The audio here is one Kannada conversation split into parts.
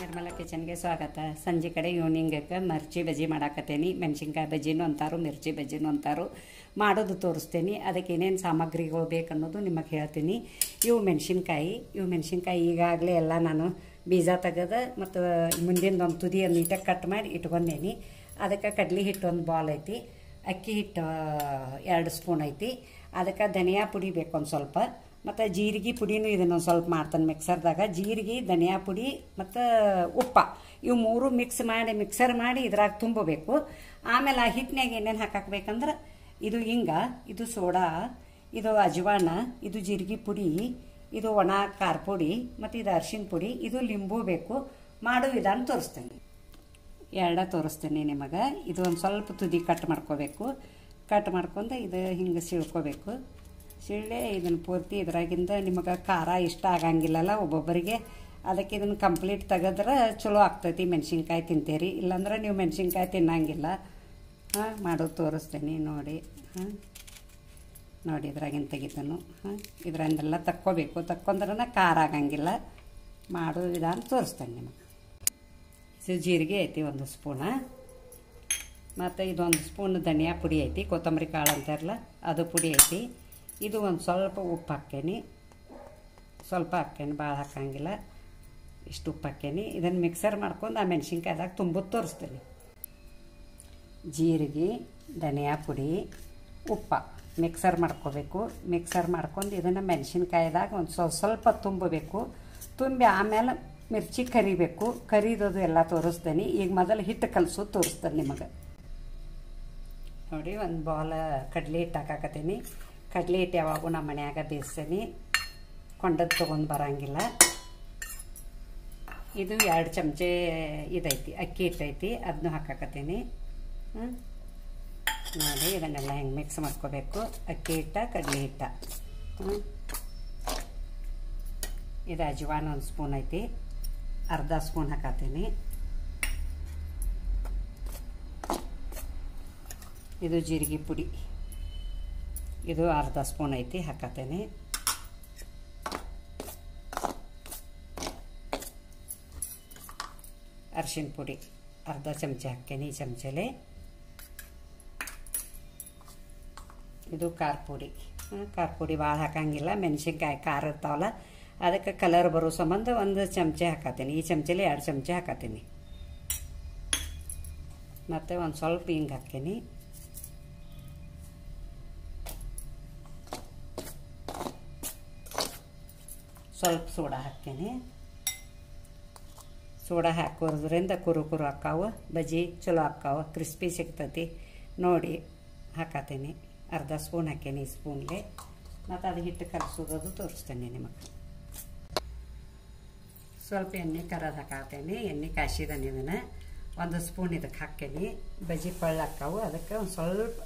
ನಿರ್ಮಲಾ ಕಿಚನ್ಗೆ ಸ್ವಾಗತ. ಸಂಜೆ ಕಡೆ ಈವ್ನಿಂಗಕ್ಕೆ ಮಿರ್ಚಿ ಬಜ್ಜಿ ಮಾಡಾಕತ್ತೇನಿ. ಮೆಣಸಿನ್ಕಾಯಿ ಬಜ್ಜಿನೂ ಅಂತಾರು, ಮಿರ್ಚಿ ಬಜ್ಜಿನೂ ಅಂತಾರು. ಮಾಡೋದು ತೋರಿಸ್ತೇನೆ. ಅದಕ್ಕೆ ಏನೇನು ಸಾಮಗ್ರಿಗಳು ಬೇಕನ್ನೋದು ನಿಮಗೆ ಹೇಳ್ತೀನಿ. ಇವು ಮೆಣಸಿನ್ಕಾಯಿ. ಇವು ಮೆಣಸಿನ್ಕಾಯಿ ಈಗಾಗಲೇ ಎಲ್ಲ ನಾನು ಬೀಜ ತೆಗೆದು ಮತ್ತು ಮುಂದಿನ ಒಂದು ತುದಿ ನೀಟಾಗಿ ಕಟ್ ಮಾಡಿ ಇಟ್ಕೊಂಡೇನಿ. ಅದಕ್ಕೆ ಕಡ್ಲಿ ಹಿಟ್ಟು ಒಂದು ಬಾಲ್ ಐತಿ. ಅಕ್ಕಿ ಹಿಟ್ಟು ಎರಡು ಸ್ಪೂನ್ ಐತಿ. ಅದಕ್ಕೆ ಧನಿಯಾ ಪುಡಿ ಬೇಕು ಒಂದು ಸ್ವಲ್ಪ. ಮತ್ತು ಜೀರಿಗೆ ಪುಡಿನೂ ಇದನ್ನು ಸ್ವಲ್ಪ ಮಾಡ್ತಾನೆ ಮಿಕ್ಸರ್ದಾಗ. ಜೀರಿಗೆ, ಧನಿಯಾ ಪುಡಿ ಮತ್ತು ಉಪ್ಪ. ಇವು ಮೂರು ಮಿಕ್ಸ್ ಮಾಡಿ ಮಿಕ್ಸರ್ ಮಾಡಿ ಇದ್ರಾಗ ತುಂಬಬೇಕು. ಆಮೇಲೆ ಆ ಹಿಟ್ಟಿನಾಗ ಏನೇನು ಹಾಕಾಕ್ಬೇಕಂದ್ರೆ ಇದು ಹಿಂಗ, ಇದು ಸೋಡಾ, ಇದು ಅಜವಾನ, ಇದು ಜೀರಿಗೆ ಪುಡಿ, ಇದು ಒಣ ಖಾರ ಪುಡಿ ಮತ್ತು ಇದು ಅರ್ಶಿನ ಪುಡಿ, ಇದು ಲಿಂಬು ಬೇಕು. ಮಾಡೋ ವಿಧಾನ ತೋರಿಸ್ತೇನೆ. ಎರಡ ತೋರಿಸ್ತೇನೆ ನಿಮಗೆ. ಇದು ಒಂದು ಸ್ವಲ್ಪ ತುದಿ ಕಟ್ ಮಾಡ್ಕೋಬೇಕು. ಕಟ್ ಮಾಡ್ಕೊಂಡು ಇದು ಹಿಂಗೆ ಸಿಳ್ಕೋಬೇಕು. ಸಿಳ್ಳೆ ಇದನ್ನು ಪೂರ್ತಿ ಇದ್ರಾಗಿಂದ ನಿಮಗೆ ಖಾರ ಇಷ್ಟ ಆಗಂಗಿಲ್ಲಲ್ಲ ಒಬ್ಬೊಬ್ಬರಿಗೆ. ಅದಕ್ಕೆ ಇದನ್ನು ಕಂಪ್ಲೀಟ್ ತೆಗೆದ್ರೆ ಚಲೋ ಆಗ್ತೈತಿ ಮೆಣಸಿನ್ಕಾಯಿ ತಿಂತೀರಿ. ಇಲ್ಲಾಂದ್ರೆ ನೀವು ಮೆಣಸಿನ್ಕಾಯಿ ತಿನ್ನಂಗಿಲ್ಲ. ಹಾಂ, ಮಾಡೋದು ತೋರಿಸ್ತೀನಿ ನೋಡಿ. ಹಾಂ, ನೋಡಿ ಇದ್ರಾಗಿನ ತೆಗಿತಾನು. ಹಾಂ, ಇದರಿಂದೆಲ್ಲ ತಕ್ಕೋಬೇಕು. ತಕ್ಕೊಂಡ್ರೆ ಖಾರ ಆಗಂಗಿಲ್ಲ. ಮಾಡೋ ವಿಧಾನ ತೋರಿಸ್ತೇನೆ ನಿಮಗೆ. ಇದು ಜೀರಿಗೆ ಐತಿ, ಒಂದು ಸ್ಪೂನ. ಮತ್ತು ಇದೊಂದು ಸ್ಪೂನ್ ಧನಿಯಾ ಪುಡಿ ಐತಿ, ಕೊತ್ತಂಬರಿ ಕಾಳು ಅಂತಾರಲ್ಲ, ಅದು ಪುಡಿ ಐತಿ. ಇದು ಒಂದು ಸ್ವಲ್ಪ ಉಪ್ಪು ಹಾಕ್ಕೇನಿ ಸ್ವಲ್ಪ ಹಾಕ್ಕೇನಿ ಭಾಳ ಹಾಕಂಗಿಲ್ಲ. ಇಷ್ಟು ಉಪ್ಪು ಹಾಕ್ಕೇನಿ ಇದನ್ನು ಮಿಕ್ಸರ್ ಮಾಡ್ಕೊಂಡು ಆ ಮೆಣಸಿನ್ಕಾಯ್ದಾಗ ತುಂಬೋದು ತೋರಿಸ್ತೀನಿ. ಜೀರಿಗೆ, ಧನಿಯಾ ಪುಡಿ, ಉಪ್ಪ ಮಿಕ್ಸರ್ ಮಾಡ್ಕೋಬೇಕು. ಮಿಕ್ಸರ್ ಮಾಡ್ಕೊಂಡು ಇದನ್ನು ಮೆಣಸಿನ್ಕಾಯ್ದಾಗ ಒಂದು ಸ್ವಲ್ಪ ಸ್ವಲ್ಪ ತುಂಬಬೇಕು. ತುಂಬಿ ಆಮೇಲೆ ಮಿರ್ಚಿ ಕರಿಬೇಕು. ಕರಿದೋದು ಎಲ್ಲ ತೋರಿಸ್ತೀನಿ. ಈಗ ಮೊದಲು ಹಿಟ್ಟು ಕಲಸು ತೋರಿಸ್ತೇನೆ ನಿಮಗೆ. ನೋಡಿ, ಒಂದು ಬಾಲ ಕಡಲೆ ಹಿಟ್ಟು ಹಾಕಾಕತ್ತೀನಿ. ಕಡ್ಲೆ ಹಿಟ್ಟು ಯಾವಾಗೂ ನಮ್ಮ ಮನ್ಯಾಗ ಬೇಯಿಸ್ತೀನಿ. ಕೊಂಡದ್ದು ತೊಗೊಂಡು ಬರೋಂಗಿಲ್ಲ. ಇದು ಎರಡು ಚಮಚೆ ಇದೈತಿ, ಅಕ್ಕಿ ಹಿಟ್ಟೈತಿ ಅದನ್ನು ಹಾಕಾಕತ್ತೀನಿ. ನೋಡಿ, ಇದನ್ನೆಲ್ಲ ಹೆಂಗೆ ಮಿಕ್ಸ್ ಮಾಡ್ಕೋಬೇಕು. ಅಕ್ಕಿ ಹಿಟ್ಟ, ಕಡಲೆ ಹಿಟ್ಟ. ಇದು ಅಜ್ವಾನ್ ಒಂದು ಸ್ಪೂನ್ ಐತಿ. ಅರ್ಧ ಸ್ಪೂನ್ ಹಾಕತ್ತೀನಿ. ಇದು ಜೀರಿಗೆ ಪುಡಿ. ಇದು ಅರ್ಧ ಸ್ಪೂನ್ ಐತಿ, ಹಾಕತ್ತೇನೆ. ಅರ್ಶಿನ ಪುಡಿ ಅರ್ಧ ಚಮಚ ಹಾಕ್ತೇನೆ ಈ ಚಮಚಲೆ ಇದು ಖಾರ ಪುಡಿ. ಖಾರ ಪುಡಿ ಭಾಳ ಹಾಕಂಗಿಲ್ಲ, ಮೆಣಸಿನ್ಕಾಯಿ ಖಾರ ಇರ್ತಾವಲ್ಲ, ಅದಕ್ಕೆ ಕಲರ್ ಬರೋ ಸಂಬಂಧ ಒಂದು ಚಮಚೆ ಹಾಕತ್ತೀನಿ. ಈ ಚಮಚಲ್ಲಿ ಎರಡು ಚಮಚೆ ಹಾಕತ್ತೀನಿ. ಮತ್ತು ಒಂದು ಸ್ವಲ್ಪ ಹಿಂಗೆ ಹಾಕ್ತೀನಿ. ಸ್ವಲ್ಪ ಸೋಡಾ ಹಾಕ್ತೀನಿ. ಸೋಡಾ ಹಾಕೋದ್ರಿಂದ ಕುರು ಕುರು ಹಾಕಾವು ಬಜಿ ಚಲೋ ಹಾಕಾವು ಕ್ರಿಸ್ಪಿ ಸಿಗ್ತತಿ. ನೋಡಿ ಹಾಕತ್ತೀನಿ ಅರ್ಧ ಸ್ಪೂನ್ ಹಾಕೇನಿ ಈ ಸ್ಪೂನ್ಗೆ. ಮತ್ತು ಅದು ಹಿಟ್ಟು ಕಲಸೋದು ತೋರಿಸ್ತೀನಿ ನಿಮಗೆ. ಸ್ವಲ್ಪ ಎಣ್ಣೆ ಕರದ ಹಾಕತ್ತೇನೆ ಎಣ್ಣೆ ಕಾಯಿಸಿದಾನೆ ಇದನ್ನು ಒಂದು ಸ್ಪೂನ್ ಇದಕ್ಕೆ ಹಾಕೇನಿ ಬಜಿ ಪಳ್ಳು ಹಾಕಾವು ಅದಕ್ಕೆ ಒಂದು ಸ್ವಲ್ಪ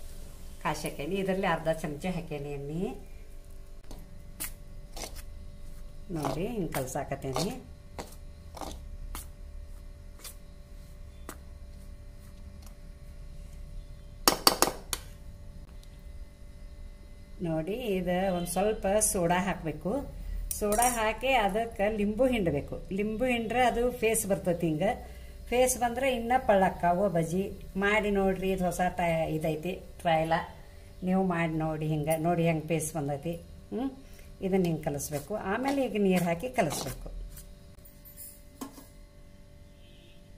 ಕಾಸಿ ಹಾಕೇನಿ ಇದರಲ್ಲಿ ಅರ್ಧ ಚಮಚ ಹಾಕೇನಿ ಎಣ್ಣೆ. ನೋಡಿ, ಹಿಂಗೆ ಕಲ್ಸಾಕತ್ತೇನೆ. ನೋಡಿ, ಇದು ಒಂದು ಸ್ವಲ್ಪ ಸೋಡಾ ಹಾಕಬೇಕು. ಸೋಡಾ ಹಾಕಿ ಅದಕ್ಕೆ ಲಿಂಬು ಹಿಂಡಬೇಕು. ಲಿಂಬು ಹಿಂಡ್ರೆ ಅದು ಫೇಸ್ ಬರ್ತೈತಿ ಹಿಂಗೆ. ಫೇಸ್ ಬಂದ್ರೆ ಇನ್ನೂ ಪಳ್ಳಕ್ಕಾವು ಬಜ್ಜಿ. ಮಾಡಿ ನೋಡ್ರಿ, ಇದು ಹೊಸ ಟೈ ಇದೈತಿ ಟ್ರಯಲ ನೀವು ಮಾಡಿ ನೋಡಿ ಹಿಂಗೆ. ನೋಡಿ ಹೆಂಗೆ ಫೇಸ್ ಬಂದೈತಿ. ಹ್ಞೂ ಇದನ್ನು ಹಿಂಗೆ ಕಲಿಸ್ಬೇಕು. ಆಮೇಲೆ ಈಗ ನೀರು ಹಾಕಿ ಕಲಿಸ್ಬೇಕು.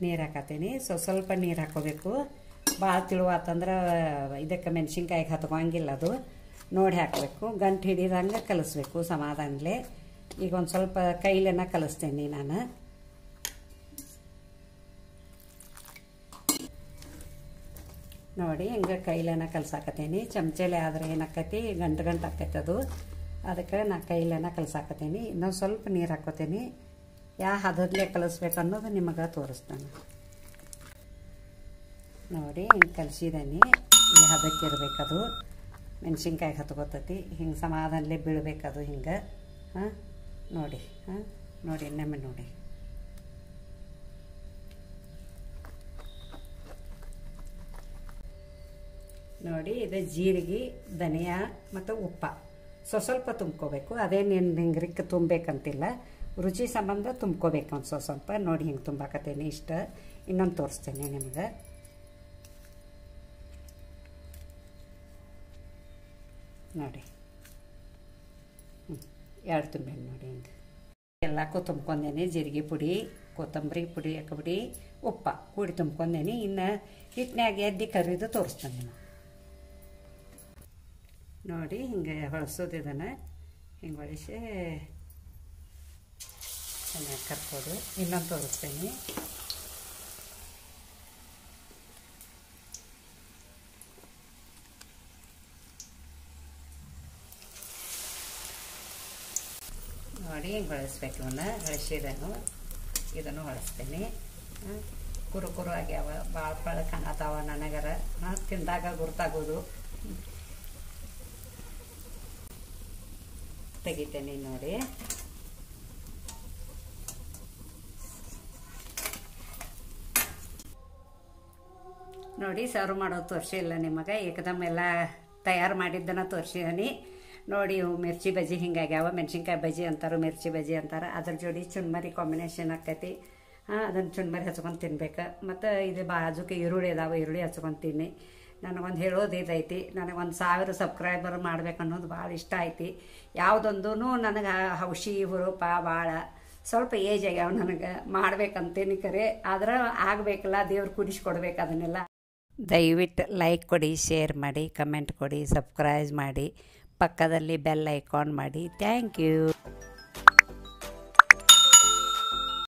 ನೀರು ಹಾಕತ್ತೀನಿ. ಸೊ, ಸ್ವಲ್ಪ ನೀರು ಹಾಕೋಬೇಕು. ಭಾಳ ತಿಳುವಾತಂದ್ರೆ ಇದಕ್ಕೆ ಮೆಣಸಿನ್ಕಾಯಿಗೆ ಹತ್ಕೊಂಗಿಲ್ಲ ಅದು. ನೋಡಿ ಹಾಕಬೇಕು. ಗಂಟು ಹಿಡಿದಂಗೆ ಕಲಿಸ್ಬೇಕು ಸಮಾಧಾನಲೇ. ಈಗ ಒಂದು ಸ್ವಲ್ಪ ಕೈಲೇನ ಕಲಿಸ್ತೀನಿ ನಾನು. ನೋಡಿ, ಹಿಂಗೆ ಕೈಲೇನ ಕಲಸಾಕತ್ತೀನಿ. ಚಮಚಲೆ ಆದರೆ ಏನಾಕತಿ ಗಂಟು ಗಂಟು ಆಕೈತೆ ಅದು. ಅದಕ್ಕೆ ನಾ ಕೈಲೇನ ಕಲ್ಸಾಕತ್ತೀನಿ. ಇನ್ನೊಂದು ಸ್ವಲ್ಪ ನೀರು ಹಾಕೋತೀನಿ ಯಾ ಹದದ್ಲೆ ಕಲಿಸ್ಬೇಕು ಅನ್ನೋದು ನಿಮಗೆ ತೋರಿಸ್ತಾನೆ. ನೋಡಿ, ಹಿಂಗೆ ಕಲಿಸಿದ್ದೀನಿ ಈ ಹದಕ್ಕೆ ಇರಬೇಕದು. ಮೆಣಸಿನ್ಕಾಯಿ ಹತ್ಕೋತೈತಿ. ಹಿಂಗೆ ಸಮಾಧಾನಲ್ಲೇ ಬೀಳ್ಬೇಕದು ಹಿಂಗೆ. ಹಾಂ, ನೋಡಿ ಹಾಂ, ನೋಡಿ, ಇನ್ನೊಮ್ಮೆ ನೋಡಿ. ನೋಡಿ, ಇದು ಜೀರಿಗೆ, ಧನಿಯಾ ಮತ್ತು ಉಪ್ಪ. ಸೊ ಸ್ವಲ್ಪ ತುಂಬ್ಕೋಬೇಕು. ಅದೇನೇನು ಹಿಂಗೆ ರಿಕ್ಕ ತುಂಬಬೇಕಂತಿಲ್ಲ. ರುಚಿ ಸಂಬಂಧ ತುಂಬ್ಕೋಬೇಕು ಒಂದು ಸ್ವಲ್ಪ. ಸ್ವಲ್ಪ ನೋಡಿ ಹಿಂಗೆ ತುಂಬಾಕತ್ತೇನೆ ಇಷ್ಟ. ಇನ್ನೊಂದು ತೋರಿಸ್ತೇನೆ ನಿಮ್ಗೆ. ನೋಡಿ. ಎರಡು ತುಂಬೇನು ನೋಡಿ ಹಿಂಗೆ. ಎಲ್ಲಕ್ಕೂ ತುಂಬ್ಕೊಂಡೇನೆ. ಜೀರಿಗೆ ಪುಡಿ, ಕೊತ್ತಂಬರಿ ಪುಡಿ ಹಾಕಬಿಡಿ ಉಪ್ಪ. ಕೂಡಿ ತುಂಬ್ಕೊಂಡೇನಿ. ಇನ್ನು ಹಿಟ್ಟಿನಾಗ ಎದ್ದು ಕರಿದು ತೋರಿಸ್ತೇನೆ ನಿಮಗೆ. ನೋಡಿ ಹಿಂಗೆ ಹೊಳಸೋದು ಇದನ್ನು ಹಿಂಗೆ ಹೊಳಿಸಿ ಚೆನ್ನಾಗಿ ಕರ್ಕೋದು ಇನ್ನೊಂದು ತೋರಿಸ್ತೀನಿ. ನೋಡಿ ಹಿಂಗೆ ಹೊಳಿಸ್ಬೇಕು ಇವನ್ನ. ಹೊಳಿಸಿದನು ಇದನ್ನು ಹೊಳಸ್ತೀನಿ ಕುರು ಕುರು ಆಗ್ಯಾವ ಭಾಳ ಪಳ ಕಾಣತಾವ ನನಗರ. ತಿಂದಾಗ ಗುರ್ತಾಗೋದು. ತೆಗಿತೇನೆ ನೋಡಿ. ನೋಡಿ ಸರ್ವ್ ಮಾಡೋದು ತೋರಿಸಿಲ್ಲ ನಿಮಗೆ. ಏಕದಮ್ ಎಲ್ಲ ತಯಾರು ಮಾಡಿದ್ದನ್ನು ತೋರಿಸಿದೀನಿ. ನೋಡಿ, ಇವು ಮಿರ್ಚಿ ಬಜ್ಜಿ ಹಿಂಗಾಗ್ಯಾವ. ಮೆಣಸಿನ್ಕಾಯಿ ಬಜ್ಜಿ ಅಂತಾರೆ, ಮಿರ್ಚಿ ಬಜ್ಜಿ ಅಂತಾರೆ. ಅದ್ರ ಜೋಡಿ ಚುನ್ಮರಿ ಕಾಂಬಿನೇಷನ್ ಆಕೈತಿ ಹಾಂ ಅದನ್ನು ಚುನ್ಮರಿ ಹಚ್ಕೊಂಡು ತಿನ್ಬೇಕು. ಮತ್ತು ಇದು ಬಾಜುಕ್ಕೆ ಈರುಳ್ಳಿ ಅದಾವೆ, ಈರುಳ್ಳಿ ಹಚ್ಕೊಂಡು ತಿನ್ನಿ. ನನಗೊಂದು ಹೇಳೋದು ಇದೈತಿ, ನನಗೊಂದು ಸಾವಿರ ಸಬ್ಸ್ಕ್ರೈಬರ್ ಮಾಡ್ಬೇಕು ಅನ್ನೋದು ಭಾಳ ಇಷ್ಟ ಐತಿ. ಯಾವುದೊಂದೂ ನನಗೆ ಔಷಿ ಹುರುಪ ಭಾಳ ಸ್ವಲ್ಪ ಏಜ್ ಆಗ್ಯಾವ ನನಗೆ, ಮಾಡ್ಬೇಕಂತೇನಿ ಕರೆ. ಆದ್ರೆ ಆಗಬೇಕಲ್ಲ, ದೇವ್ರು ಕುಡಿಸ್ಕೊಡ್ಬೇಕು ಅದನ್ನೆಲ್ಲ. ದಯವಿಟ್ಟು ಲೈಕ್ ಕೊಡಿ ಶೇರ್ ಮಾಡಿ ಕಮೆಂಟ್ ಕೊಡಿ ಸಬ್ಸ್ಕ್ರೈಬ್ ಮಾಡಿ, ಪಕ್ಕದಲ್ಲಿ ಬೆಲ್ ಐಕಾನ್ ಮಾಡಿ. Thank you